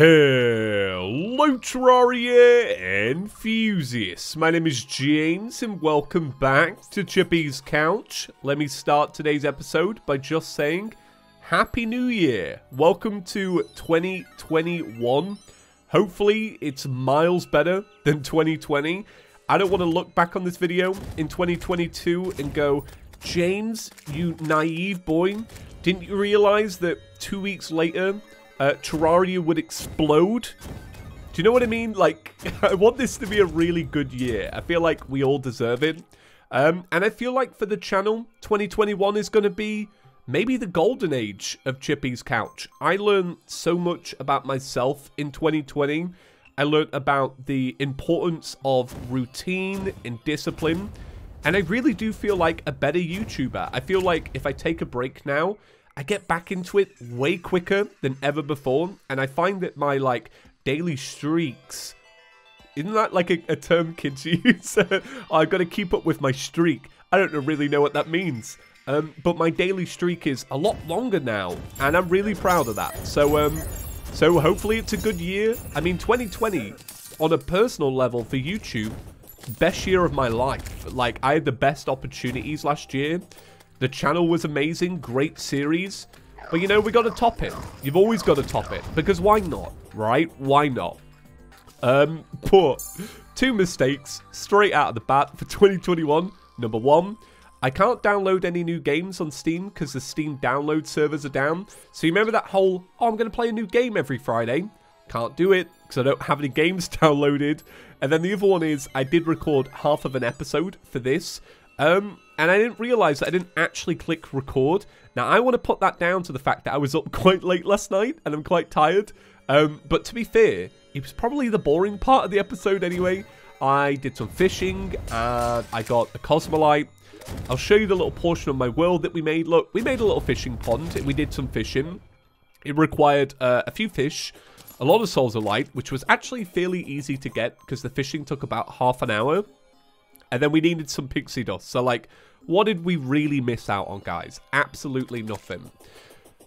Hello Terraria enthusiasts, my name is James and welcome back to Chippy's Couch. Let me start today's episode by just saying Happy New Year. Welcome to 2021. Hopefully it's miles better than 2020. I don't want to look back on this video in 2022 and go, James, you naive boy, didn't you realize that two weeks later uh, Terraria would explode. Do you know what I mean? Like, I want this to be a really good year. I feel like we all deserve it. Um, and I feel like for the channel, 2021 is going to be maybe the golden age of Chippy's Couch. I learned so much about myself in 2020. I learned about the importance of routine and discipline. And I really do feel like a better YouTuber. I feel like if I take a break now, I get back into it way quicker than ever before, and I find that my like daily streaks isn't that like a, a term kids use? I've got to keep up with my streak. I don't really know what that means. Um, but my daily streak is a lot longer now, and I'm really proud of that. So, um, so hopefully it's a good year. I mean, 2020, on a personal level for YouTube, best year of my life. Like, I had the best opportunities last year. The channel was amazing, great series. But you know, we got to top it. You've always got to top it. Because why not, right? Why not? Um, but two mistakes straight out of the bat for 2021. Number one, I can't download any new games on Steam because the Steam download servers are down. So you remember that whole, oh, I'm going to play a new game every Friday? Can't do it because I don't have any games downloaded. And then the other one is I did record half of an episode for this. Um, and I didn't realize that I didn't actually click record. Now, I want to put that down to the fact that I was up quite late last night and I'm quite tired. Um, but to be fair, it was probably the boring part of the episode anyway. I did some fishing and I got a Cosmolite. I'll show you the little portion of my world that we made. Look, we made a little fishing pond and we did some fishing. It required uh, a few fish, a lot of souls of light, which was actually fairly easy to get because the fishing took about half an hour. And then we needed some pixie dust. So like what did we really miss out on, guys? Absolutely nothing.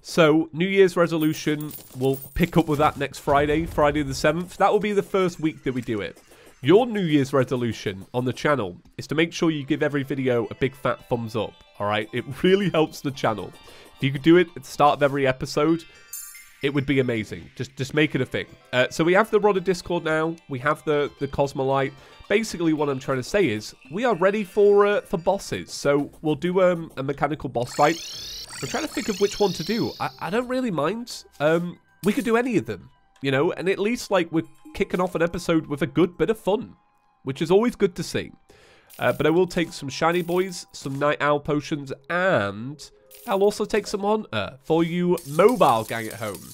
So, New Year's resolution, we'll pick up with that next Friday, Friday the 7th. That will be the first week that we do it. Your New Year's resolution on the channel is to make sure you give every video a big fat thumbs up, alright? It really helps the channel. If you could do it at the start of every episode, it would be amazing. Just just make it a thing. Uh, so we have the Rod of Discord now. We have the, the Cosmolite. Basically, what I'm trying to say is we are ready for uh, for bosses. So we'll do um, a mechanical boss fight. I'm trying to think of which one to do. I, I don't really mind. Um, we could do any of them, you know, and at least like we're kicking off an episode with a good bit of fun, which is always good to see. Uh, but I will take some shiny boys, some night owl potions, and I'll also take some Hunter for you mobile gang at home.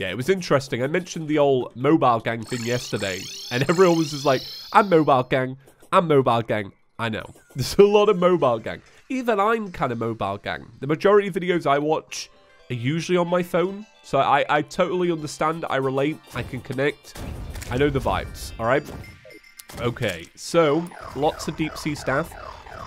Yeah, it was interesting. I mentioned the old mobile gang thing yesterday, and everyone was just like, I'm mobile gang, I'm mobile gang. I know. There's a lot of mobile gang. Even I'm kind of mobile gang. The majority of videos I watch are usually on my phone, so I, I totally understand, I relate, I can connect. I know the vibes, alright? Okay, so lots of deep sea staff.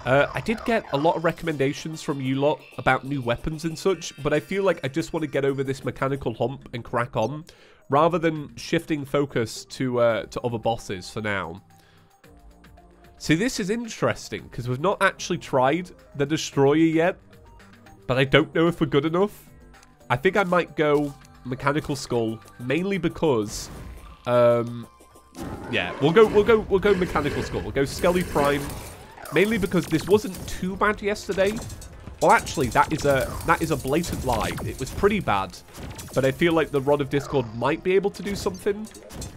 Uh, I did get a lot of recommendations from you lot about new weapons and such, but I feel like I just want to get over this mechanical hump and crack on, rather than shifting focus to uh, to other bosses for now. See, this is interesting, because we've not actually tried the Destroyer yet, but I don't know if we're good enough. I think I might go Mechanical Skull, mainly because, um, yeah, we'll go, we'll go, we'll go Mechanical Skull. We'll go Skelly Prime, Mainly because this wasn't too bad yesterday. Well, actually, that is a that is a blatant lie. It was pretty bad. But I feel like the Rod of Discord might be able to do something.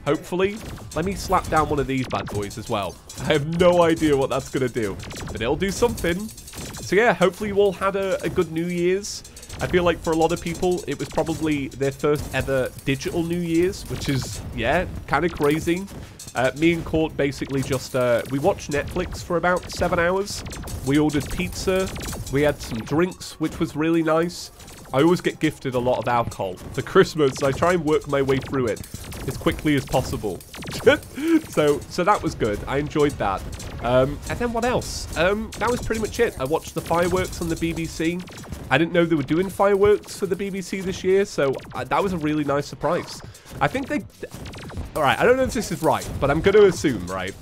Hopefully. Let me slap down one of these bad boys as well. I have no idea what that's going to do. But it'll do something. So yeah, hopefully you all had a, a good New Year's. I feel like for a lot of people, it was probably their first ever digital New Year's, which is, yeah, kind of crazy. Uh, me and Court basically just, uh, we watched Netflix for about seven hours. We ordered pizza. We had some drinks, which was really nice. I always get gifted a lot of alcohol for Christmas, I try and work my way through it as quickly as possible. so, so that was good. I enjoyed that. Um, and then what else? Um, that was pretty much it. I watched the fireworks on the BBC. I didn't know they were doing fireworks for the BBC this year, so uh, that was a really nice surprise. I think they... Alright, I don't know if this is right, but I'm going to assume, right?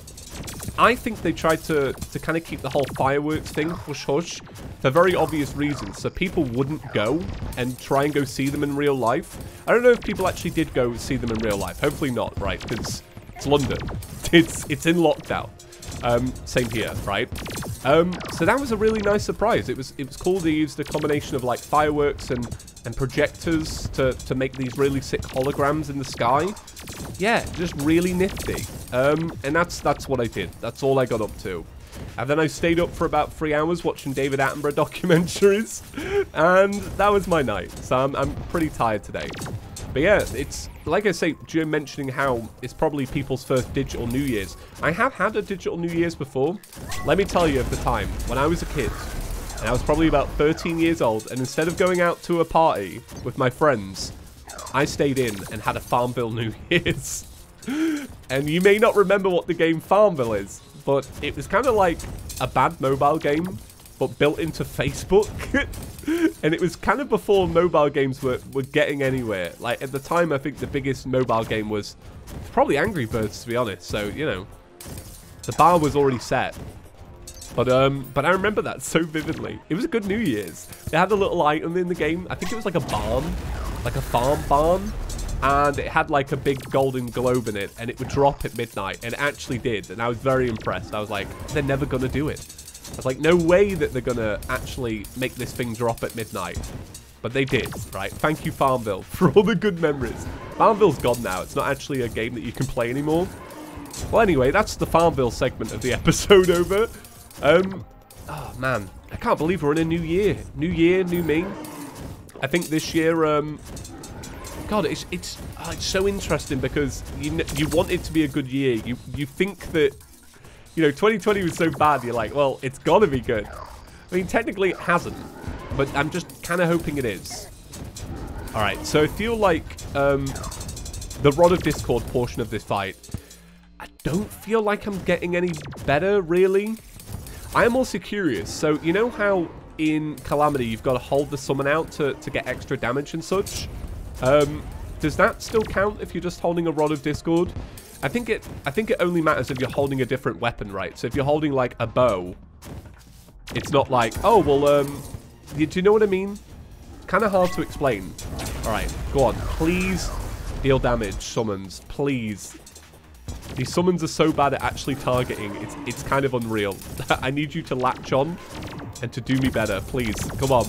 I think they tried to, to kind of keep the whole fireworks thing hush-hush for very obvious reasons, so people wouldn't go and try and go see them in real life. I don't know if people actually did go see them in real life. Hopefully not, right? Because it's London. It's, it's in lockdown. Um, same here, right? Um, so that was a really nice surprise. It was it was cool. They used a combination of like fireworks and and projectors to to make these really sick holograms in the sky. Yeah, just really nifty. Um, and that's that's what I did. That's all I got up to. And then I stayed up for about three hours watching David Attenborough documentaries. And that was my night. So I'm, I'm pretty tired today. But yeah, it's like I say, Joe mentioning how it's probably people's first digital New Year's. I have had a digital New Year's before. Let me tell you of the time when I was a kid. And I was probably about 13 years old. And instead of going out to a party with my friends, I stayed in and had a Farmville New Year's. and you may not remember what the game Farmville is, but it was kind of like a bad mobile game, but built into Facebook. and it was kind of before mobile games were, were getting anywhere. Like, at the time, I think the biggest mobile game was probably Angry Birds, to be honest. So, you know, the bar was already set. But um, but I remember that so vividly. It was a good New Year's. They had a little item in the game. I think it was like a barn, like a farm barn. And it had like a big golden globe in it. And it would drop at midnight. And it actually did. And I was very impressed. I was like, they're never to do it. I was like, no way that they're going to actually make this thing drop at midnight. But they did, right? Thank you, Farmville, for all the good memories. Farmville's gone now. It's not actually a game that you can play anymore. Well, anyway, that's the Farmville segment of the episode over. Um, oh, man. I can't believe we're in a new year. New year, new me. I think this year, um, God, it's it's, oh, it's so interesting because you you want it to be a good year. You you think that you know 2020 was so bad. You're like, well, it's got to be good. I mean, technically it hasn't, but I'm just kind of hoping it is. All right, so I feel like um, the Rod of Discord portion of this fight, I don't feel like I'm getting any better, really. I am also curious. So, you know how in Calamity you've got to hold the summon out to, to get extra damage and such? Um, does that still count if you're just holding a Rod of Discord? I think it I think it only matters if you're holding a different weapon, right? So if you're holding like a bow, it's not like, oh, well, um, do you know what I mean? Kind of hard to explain. All right, go on. Please deal damage, summons. Please. These summons are so bad at actually targeting. It's it's kind of unreal. I need you to latch on and to do me better, please. Come on.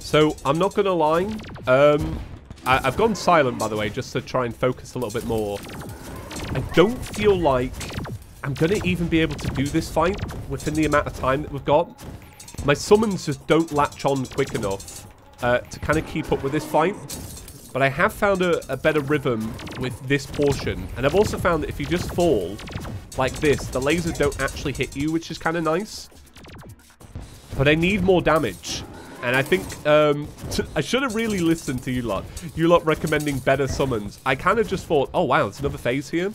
So, I'm not going to lie. Um, I, have gone silent, by the way, just to try and focus a little bit more. I don't feel like I'm going to even be able to do this fight within the amount of time that we've got. My summons just don't latch on quick enough uh, to kind of keep up with this fight. But I have found a, a better rhythm with this portion. And I've also found that if you just fall like this, the lasers don't actually hit you, which is kind of nice. But I need more damage. And I think um, I should have really listened to you lot. You lot recommending better summons. I kind of just thought, oh wow, there's another phase here.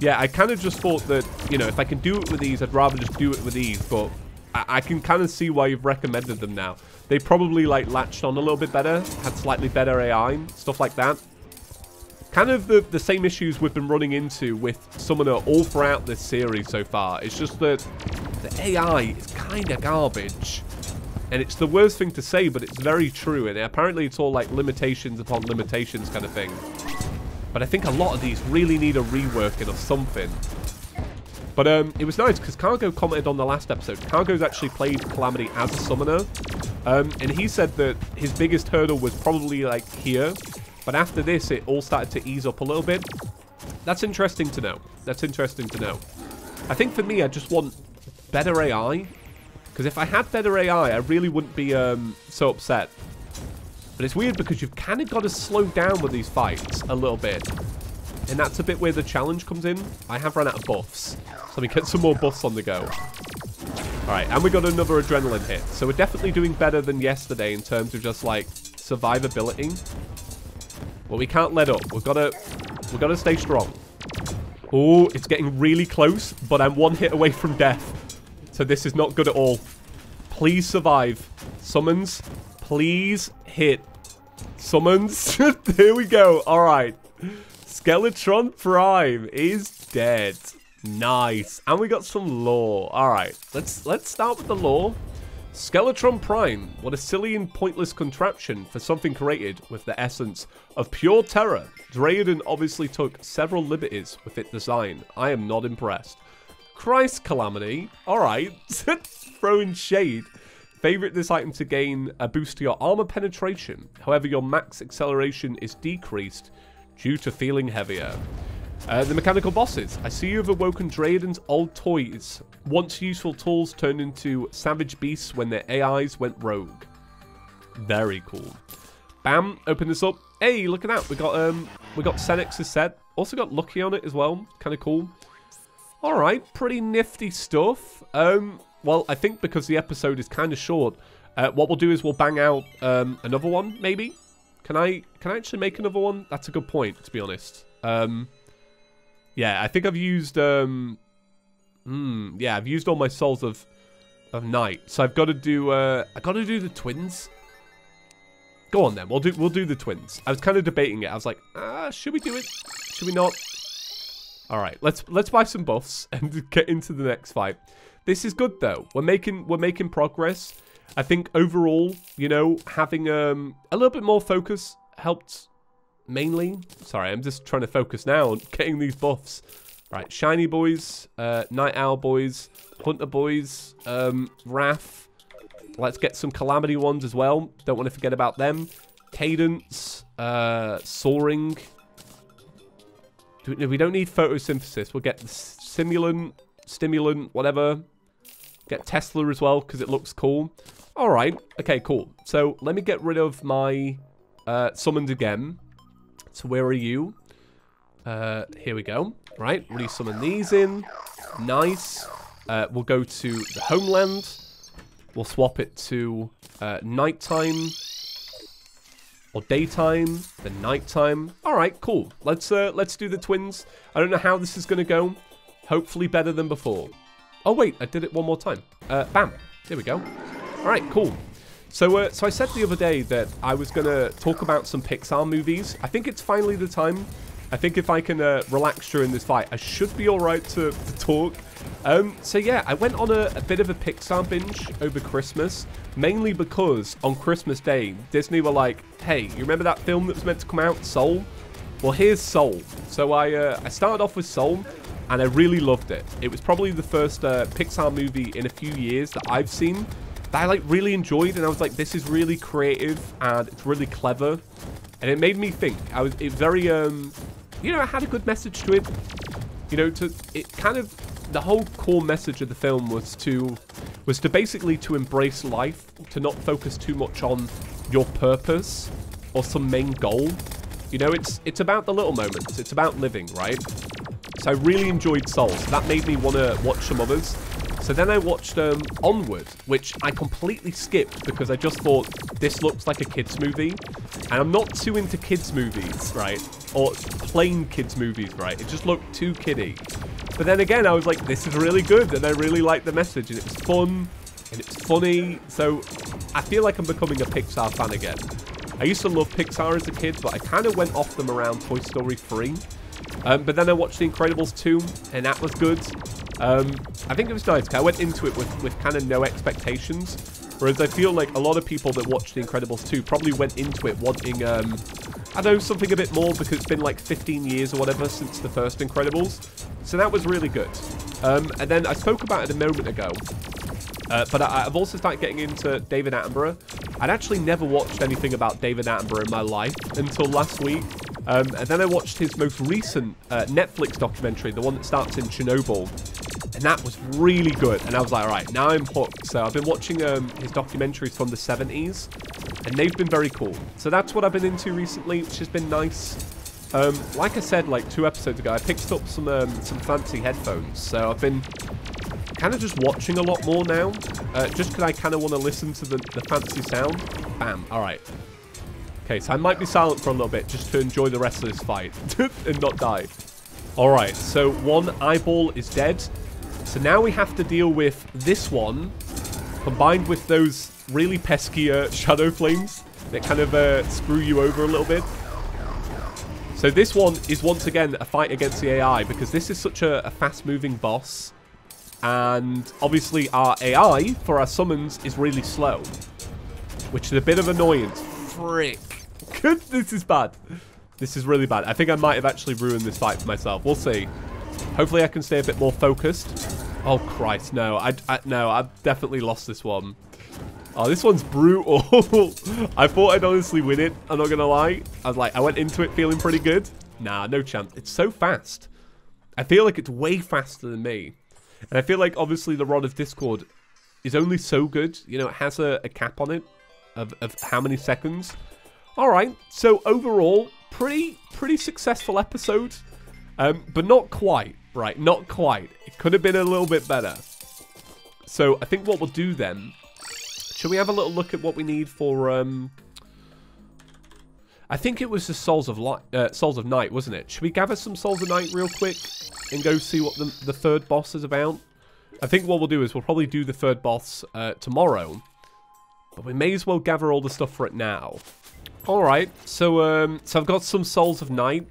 Yeah, I kind of just thought that, you know, if I can do it with these, I'd rather just do it with these. But I, I can kind of see why you've recommended them now. They probably like latched on a little bit better, had slightly better AI, stuff like that. Kind of the, the same issues we've been running into with Summoner all throughout this series so far. It's just that the AI is kind of garbage. And it's the worst thing to say, but it's very true. And apparently it's all like limitations upon limitations kind of thing. But I think a lot of these really need a reworking of something. But um, it was nice because Cargo commented on the last episode. Cargo's actually played Calamity as a summoner. Um, and he said that his biggest hurdle was probably like here. But after this, it all started to ease up a little bit. That's interesting to know. That's interesting to know. I think for me, I just want better AI because if I had better AI, I really wouldn't be um, so upset. But it's weird because you've kind of got to slow down with these fights a little bit. And that's a bit where the challenge comes in. I have run out of buffs. So let me get some more buffs on the go. Alright, and we got another adrenaline hit. So we're definitely doing better than yesterday in terms of just like survivability. But we can't let up. We've got to we've got to stay strong. Oh, it's getting really close, but I'm one hit away from death. So this is not good at all. Please survive. Summons, please hit. Summons. there we go. All right. Skeletron Prime is dead. Nice. And we got some lore. All right. Let's let's start with the lore. Skeletron Prime, what a silly and pointless contraption for something created with the essence of pure terror. Draedon obviously took several liberties with its design. I am not impressed. Christ Calamity, alright, throwing shade. Favorite this item to gain a boost to your armor penetration. However, your max acceleration is decreased due to feeling heavier. Uh, the mechanical bosses. I see you have awoken Draedon's old toys. Once useful tools turned into savage beasts when their AIs went rogue. Very cool. Bam, open this up. Hey, look at that. We got um we got Cenx's set. Also got Lucky on it as well. Kind of cool. Alright, pretty nifty stuff. Um, well, I think because the episode is kind of short, uh, what we'll do is we'll bang out um, another one, maybe? Can I can I actually make another one? That's a good point, to be honest. Um, yeah, I think I've used... Um, hmm, yeah, I've used all my souls of of night. So I've got to do... Uh, i got to do the twins. Go on then. We'll do we'll do the twins. I was kind of debating it. I was like, ah, should we do it? Should we not? All right, let's let's buy some buffs and get into the next fight. This is good though. We're making we're making progress. I think overall, you know, having um a little bit more focus helped mainly. Sorry, I'm just trying to focus now on getting these buffs. Right, Shiny Boys, uh, Night Owl Boys, Hunter Boys, um, Wrath. Let's get some Calamity ones as well. Don't want to forget about them. Cadence, uh, Soaring. We don't need photosynthesis. We'll get the simulant, stimulant, whatever. Get Tesla as well because it looks cool. All right. Okay, cool. So let me get rid of my uh, summoned again. So where are you? Uh, here we go. Right, resummon these in. Nice. Uh, we'll go to the homeland. We'll swap it to uh, nighttime or daytime, then nighttime. All right, cool. Let's uh, let's do the twins. I don't know how this is gonna go. Hopefully better than before. Oh wait, I did it one more time. Uh, bam. There we go. All right, cool. So, uh, so I said the other day that I was to talk about some Pixar movies. I think it's finally the time. I think if I can uh, relax during this fight, I should be all right to, to talk. Um, so yeah, I went on a, a, bit of a Pixar binge over Christmas, mainly because on Christmas Day, Disney were like, hey, you remember that film that was meant to come out, Soul? Well, here's Soul. So I, uh, I started off with Soul, and I really loved it. It was probably the first uh, Pixar movie in a few years that I've seen that I like really enjoyed and I was like this is really creative and it's really clever and it made me think I was it very um you know it had a good message to it you know to it kind of the whole core message of the film was to was to basically to embrace life to not focus too much on your purpose or some main goal. You know it's it's about the little moments. It's about living right? So I really enjoyed Soul so that made me want to watch some others. So then I watched um, Onward, which I completely skipped because I just thought this looks like a kids movie. And I'm not too into kids movies, right? Or plain kids movies, right? It just looked too kiddie. But then again, I was like, this is really good. And I really liked the message. And it was fun. And it's funny. So I feel like I'm becoming a Pixar fan again. I used to love Pixar as a kid, but I kind of went off them around Toy Story 3. Um, but then I watched The Incredibles 2, and that was good. Um, I think it was nice. I went into it with, with kind of no expectations. Whereas I feel like a lot of people that watched The Incredibles 2 probably went into it wanting, um, I don't know, something a bit more because it's been like 15 years or whatever since the first Incredibles. So that was really good. Um, and then I spoke about it a moment ago. Uh, but I, have also started getting into David Attenborough. I'd actually never watched anything about David Attenborough in my life until last week. Um, and then I watched his most recent uh, Netflix documentary, the one that starts in Chernobyl. And that was really good. And I was like, all right, now I'm hooked. So I've been watching um, his documentaries from the 70s. And they've been very cool. So that's what I've been into recently, which has been nice. Um, like I said, like two episodes ago, I picked up some um, some fancy headphones. So I've been kind of just watching a lot more now. Uh, just because I kind of want to listen to the, the fancy sound. Bam. All right. Okay, so I might be silent for a little bit just to enjoy the rest of this fight and not die. Alright, so one eyeball is dead. So now we have to deal with this one, combined with those really pesky uh, shadow flames that kind of uh, screw you over a little bit. So this one is once again a fight against the AI because this is such a, a fast-moving boss. And obviously our AI for our summons is really slow. Which is a bit of annoyance. Frick. Good. this is bad. This is really bad. I think I might have actually ruined this fight for myself. We'll see. Hopefully I can stay a bit more focused. Oh, Christ. No, I, I no, I've definitely lost this one. Oh, this one's brutal. I thought I'd honestly win it. I'm not going to lie. I was like, I went into it feeling pretty good. Nah, no chance. It's so fast. I feel like it's way faster than me. And I feel like, obviously, the Rod of Discord is only so good. You know, it has a, a cap on it of, of how many seconds. All right. So, overall, pretty, pretty successful episode. Um, but not quite, right? Not quite. It could have been a little bit better. So, I think what we'll do then Shall we have a little look at what we need for... Um, I think it was the Souls of Light, uh, Souls of Night, wasn't it? Should we gather some Souls of Night real quick and go see what the, the third boss is about? I think what we'll do is we'll probably do the third boss uh, tomorrow. But we may as well gather all the stuff for it now. Alright, so um, so I've got some Souls of Night.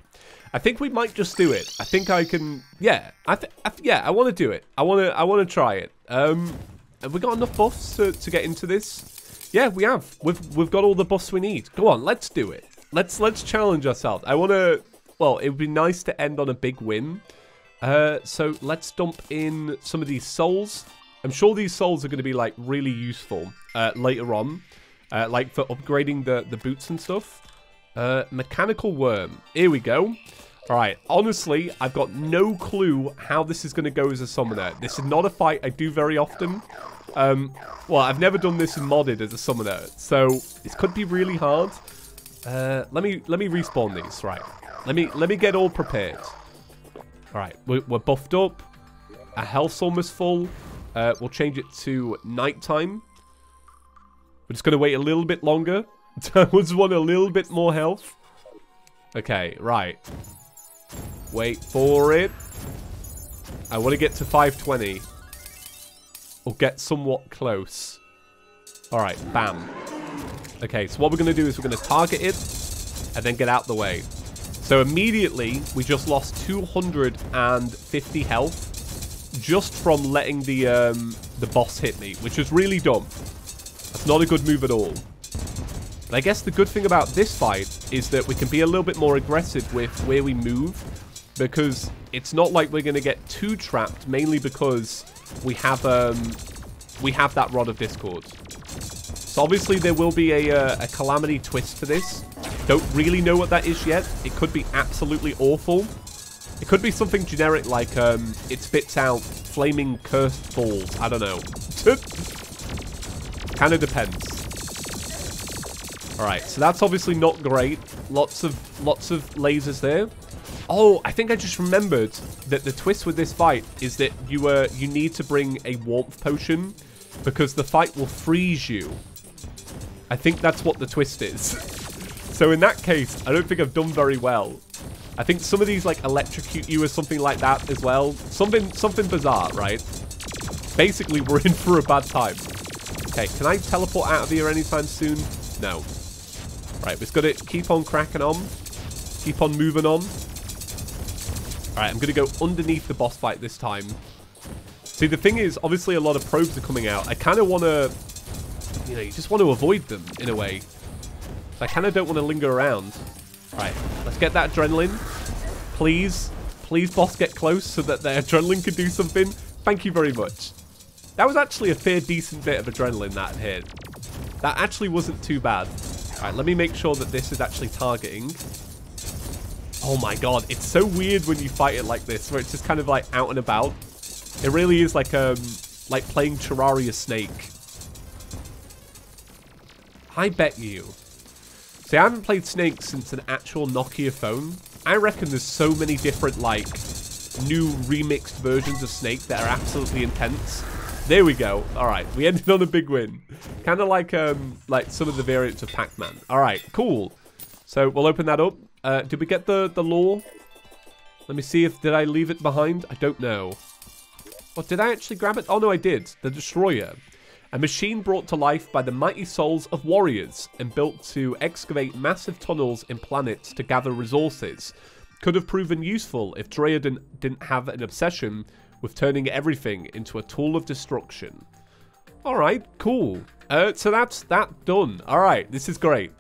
I think we might just do it. I think I can... Yeah, I, th I th yeah, I want to do it. I want to I want to try it. Um, have we got enough buffs to, to get into this? Yeah, we have. We've we've got all the buffs we need. Go on, let's do it. Let's let's challenge ourselves. I want to. Well, it would be nice to end on a big win. Uh, so let's dump in some of these souls. I'm sure these souls are going to be like really useful uh, later on, uh, like for upgrading the the boots and stuff. Uh, mechanical worm. Here we go. All right, honestly, I've got no clue how this is going to go as a summoner. This is not a fight I do very often. Um, well, I've never done this in modded as a summoner, so this could be really hard. Uh, let me let me respawn these. Right, let me let me get all prepared. All right, we're, we're buffed up. Our health's almost full. Uh, we'll change it to nighttime. We're just gonna wait a little bit longer. I just want a little bit more health. Okay, right. Wait for it. I want to get to 520 or get somewhat close. All right, bam. Okay, so what we're going to do is we're going to target it and then get out the way. So immediately, we just lost 250 health just from letting the um, the boss hit me, which was really dumb. That's not a good move at all. But I guess the good thing about this fight is that we can be a little bit more aggressive with where we move because it's not like we're going to get too trapped, mainly because we have um, we have that Rod of Discord. So obviously there will be a, uh, a calamity twist for this. Don't really know what that is yet. It could be absolutely awful. It could be something generic like um, it spits out flaming cursed balls. I don't know. kind of depends. All right, so that's obviously not great. Lots of lots of lasers there. Oh, I think I just remembered that the twist with this fight is that you uh, you need to bring a warmth potion because the fight will freeze you. I think that's what the twist is. so in that case, I don't think I've done very well. I think some of these like electrocute you or something like that as well. Something something bizarre, right? Basically, we're in for a bad time. Okay, can I teleport out of here anytime soon? No. Right, we've got to keep on cracking on. Keep on moving on. Alright, I'm going to go underneath the boss fight this time. See, the thing is, obviously a lot of probes are coming out. I kind of want to, you know, you just want to avoid them in a way. So I kind of don't want to linger around. Right, let's get that adrenaline. Please, please, boss, get close so that the adrenaline can do something. Thank you very much. That was actually a fair decent bit of adrenaline that hit. That actually wasn't too bad. Alright, let me make sure that this is actually targeting. Oh my god, it's so weird when you fight it like this, where it's just kind of like out and about. It really is like um like playing Terraria Snake. I bet you. See, I haven't played Snake since an actual Nokia phone. I reckon there's so many different like new remixed versions of Snake that are absolutely intense. There we go. All right, we ended on a big win. Kind of like um like some of the variants of Pac-Man. All right, cool. So we'll open that up. Uh, did we get the, the lore? Let me see if, did I leave it behind? I don't know. What, did I actually grab it? Oh, no, I did. The Destroyer. A machine brought to life by the mighty souls of warriors and built to excavate massive tunnels in planets to gather resources. Could have proven useful if Draedon didn't have an obsession with turning everything into a tool of destruction. Alright, cool. Uh, so that's that done. Alright, this is great.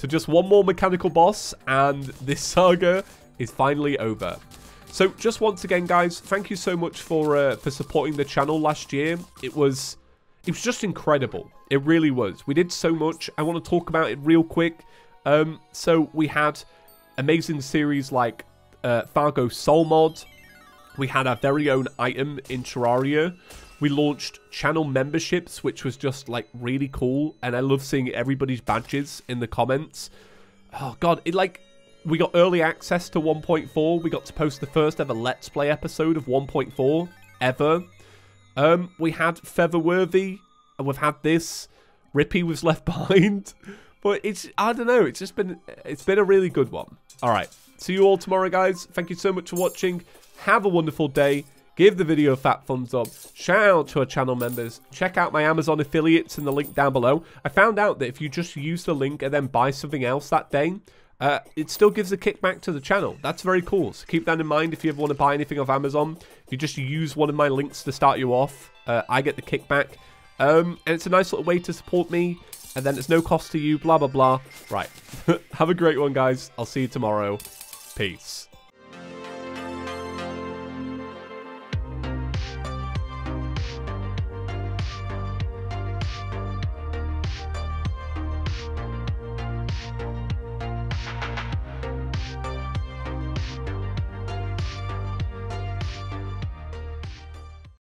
So just one more mechanical boss and this saga is finally over. So just once again, guys, thank you so much for uh, for supporting the channel last year. It was it was just incredible. It really was. We did so much. I want to talk about it real quick. Um, so we had amazing series like uh, Fargo Soul Mod. We had our very own item in Terraria. We launched channel memberships, which was just like really cool. And I love seeing everybody's badges in the comments. Oh god, it like we got early access to 1.4. We got to post the first ever Let's Play episode of 1.4 ever. Um, we had Featherworthy, and we've had this. Rippy was left behind, but it's I don't know. It's just been it's been a really good one. All right, see you all tomorrow, guys. Thank you so much for watching. Have a wonderful day. Give the video a fat thumbs up. Shout out to our channel members. Check out my Amazon affiliates in the link down below. I found out that if you just use the link and then buy something else that day, uh, it still gives a kickback to the channel. That's very cool. So keep that in mind if you ever want to buy anything off Amazon. If you just use one of my links to start you off, uh, I get the kickback. Um, and it's a nice little way to support me. And then it's no cost to you, blah, blah, blah. Right. Have a great one, guys. I'll see you tomorrow. Peace.